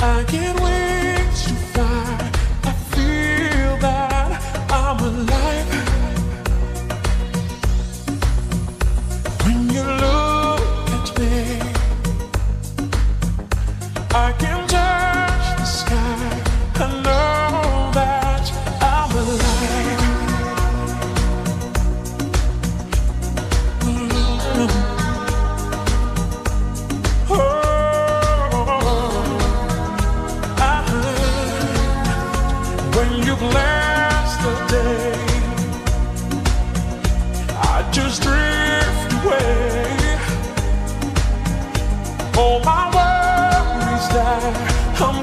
I get wings to fly. I feel that I'm alive. When you look at me, I can. when you've last the day. I just drift away. All my worries die. I'm